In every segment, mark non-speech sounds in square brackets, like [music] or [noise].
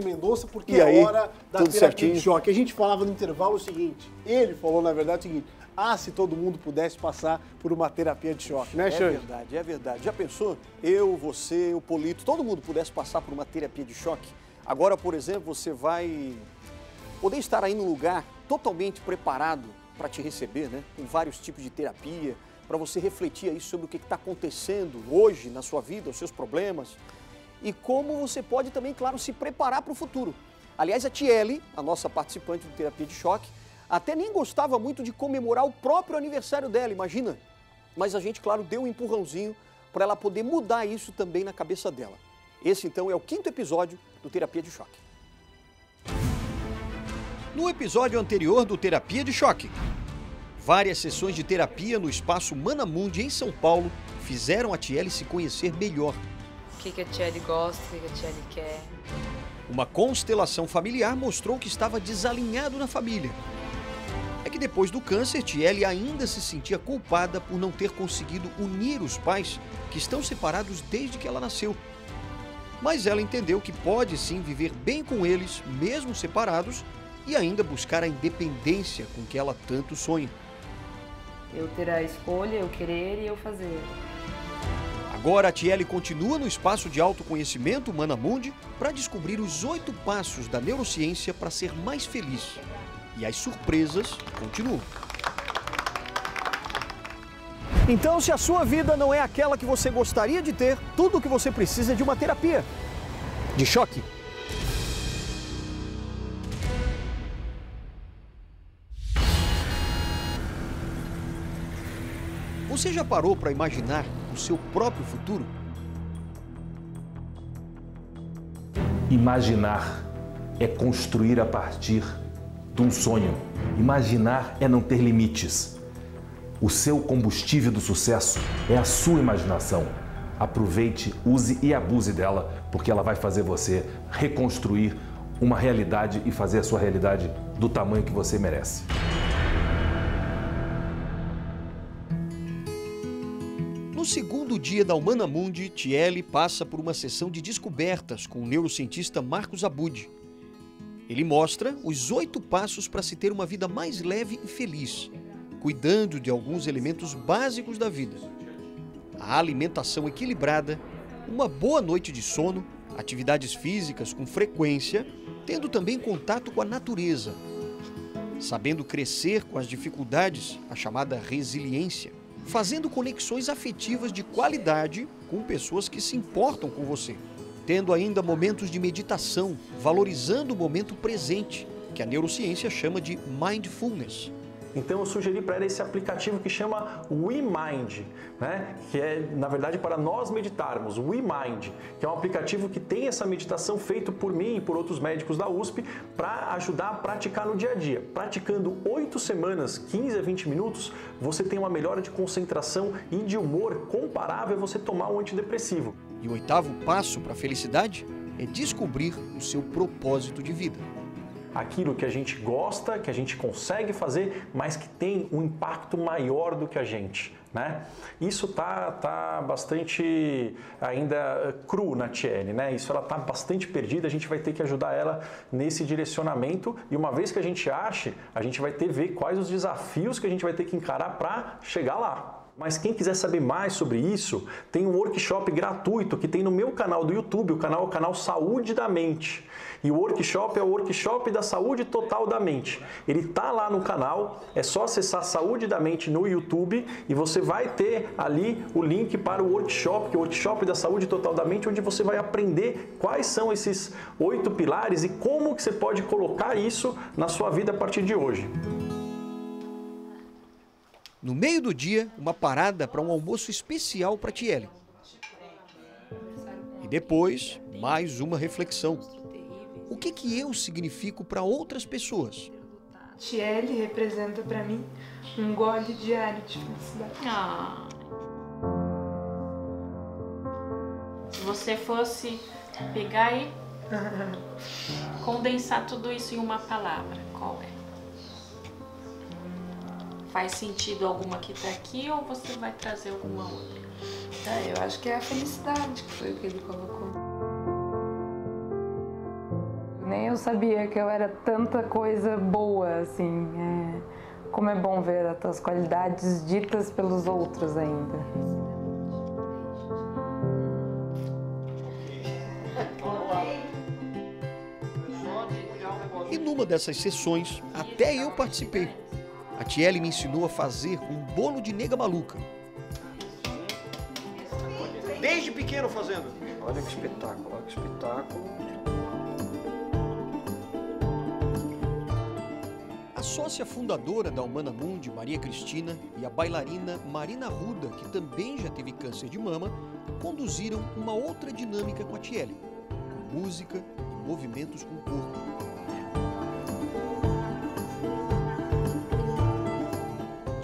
Tiele Mendonça, porque E é aí, hora da terapia certinho? de choque. A gente falava no intervalo o seguinte, ele falou, na verdade, o seguinte, ah, se todo mundo pudesse passar por uma terapia de choque, né, É Xande? verdade, é verdade. Já pensou? Eu, você, o Polito, todo mundo pudesse passar por uma terapia de choque. Agora, por exemplo, você vai poder estar aí num lugar totalmente preparado para te receber, né? Com vários tipos de terapia, para você refletir aí sobre o que está acontecendo hoje na sua vida, os seus problemas e como você pode também, claro, se preparar para o futuro. Aliás, a Tiele, a nossa participante de terapia de choque, até nem gostava muito de comemorar o próprio aniversário dela, imagina. Mas a gente, claro, deu um empurrãozinho para ela poder mudar isso também na cabeça dela. Esse, então, é o quinto episódio do Terapia de Choque. No episódio anterior do Terapia de Choque, várias sessões de terapia no espaço Manamundi, em São Paulo, fizeram a Tiele se conhecer melhor. O que, que a Tiele gosta, o que, que a Tiele quer. Uma constelação familiar mostrou que estava desalinhado na família. É que depois do câncer, Tiele ainda se sentia culpada por não ter conseguido unir os pais que estão separados desde que ela nasceu. Mas ela entendeu que pode sim viver bem com eles, mesmo separados, e ainda buscar a independência com que ela tanto sonha. Eu ter a escolha, eu querer e eu fazer. Agora a Tiele continua no espaço de autoconhecimento Manamundi para descobrir os oito passos da neurociência para ser mais feliz. E as surpresas continuam. Então, se a sua vida não é aquela que você gostaria de ter, tudo o que você precisa é de uma terapia de choque. Você já parou para imaginar o seu próprio futuro? Imaginar é construir a partir de um sonho. Imaginar é não ter limites. O seu combustível do sucesso é a sua imaginação. Aproveite, use e abuse dela, porque ela vai fazer você reconstruir uma realidade e fazer a sua realidade do tamanho que você merece. Segundo dia da Humana Mundi, Tiele passa por uma sessão de descobertas com o neurocientista Marcos Abud. Ele mostra os oito passos para se ter uma vida mais leve e feliz, cuidando de alguns elementos básicos da vida. A alimentação equilibrada, uma boa noite de sono, atividades físicas com frequência, tendo também contato com a natureza, sabendo crescer com as dificuldades, a chamada resiliência fazendo conexões afetivas de qualidade com pessoas que se importam com você, tendo ainda momentos de meditação, valorizando o momento presente, que a neurociência chama de mindfulness. Então eu sugeri para ela esse aplicativo que chama WeMind, né? que é na verdade para nós meditarmos, WeMind, que é um aplicativo que tem essa meditação feito por mim e por outros médicos da USP para ajudar a praticar no dia a dia. Praticando 8 semanas, 15 a 20 minutos, você tem uma melhora de concentração e de humor comparável a você tomar um antidepressivo. E o oitavo passo para a felicidade é descobrir o seu propósito de vida aquilo que a gente gosta, que a gente consegue fazer, mas que tem um impacto maior do que a gente. Né? Isso tá, tá bastante ainda cru na Tiene, né? Isso ela tá bastante perdida, a gente vai ter que ajudar ela nesse direcionamento e uma vez que a gente ache, a gente vai ter ver quais os desafios que a gente vai ter que encarar para chegar lá. Mas quem quiser saber mais sobre isso, tem um workshop gratuito que tem no meu canal do YouTube, o canal, o canal Saúde da Mente. E o workshop é o workshop da saúde total da mente. Ele tá lá no canal, é só acessar Saúde da Mente no YouTube e você vai ter ali o link para o workshop, que é o workshop da saúde total da mente, onde você vai aprender quais são esses oito pilares e como que você pode colocar isso na sua vida a partir de hoje. No meio do dia, uma parada para um almoço especial para Tiele. E depois, mais uma reflexão. O que, que eu significo para outras pessoas? Tiele representa para mim um gole diário de felicidade. Ah. Se você fosse pegar e [laughs] condensar tudo isso em uma palavra, qual é? Faz sentido alguma que tá aqui ou você vai trazer alguma outra? É, eu acho que é a felicidade, que foi o que ele colocou. Nem eu sabia que eu era tanta coisa boa, assim. É, como é bom ver as tuas qualidades ditas pelos outros ainda. E numa dessas sessões, até eu participei. A Tiele me ensinou a fazer um bolo de nega maluca. Desde pequeno fazendo. Olha que espetáculo, olha que espetáculo. A sócia fundadora da Humana Mundi, Maria Cristina, e a bailarina Marina Ruda, que também já teve câncer de mama, conduziram uma outra dinâmica com a Tiele, com música e movimentos com o corpo.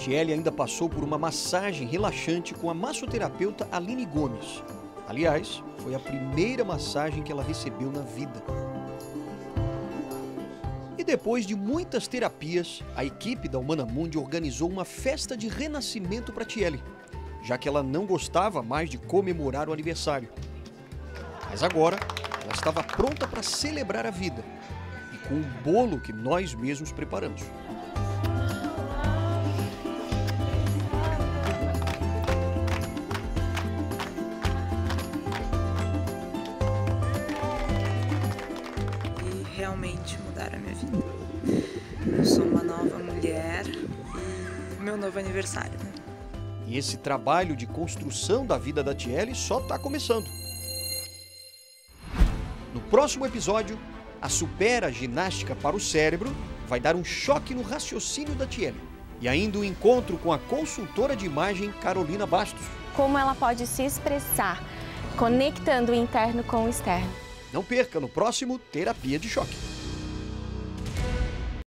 Tiele ainda passou por uma massagem relaxante com a massoterapeuta Aline Gomes. Aliás, foi a primeira massagem que ela recebeu na vida. E depois de muitas terapias, a equipe da Humana Mundi organizou uma festa de renascimento para Tiele, já que ela não gostava mais de comemorar o aniversário. Mas agora, ela estava pronta para celebrar a vida e com um bolo que nós mesmos preparamos. Realmente mudaram a minha vida. Eu sou uma nova mulher e meu novo aniversário. Né? E esse trabalho de construção da vida da Tiele só está começando. No próximo episódio, a supera ginástica para o cérebro vai dar um choque no raciocínio da Tiele. E ainda o encontro com a consultora de imagem Carolina Bastos. Como ela pode se expressar, conectando o interno com o externo. Não perca no próximo Terapia de Choque.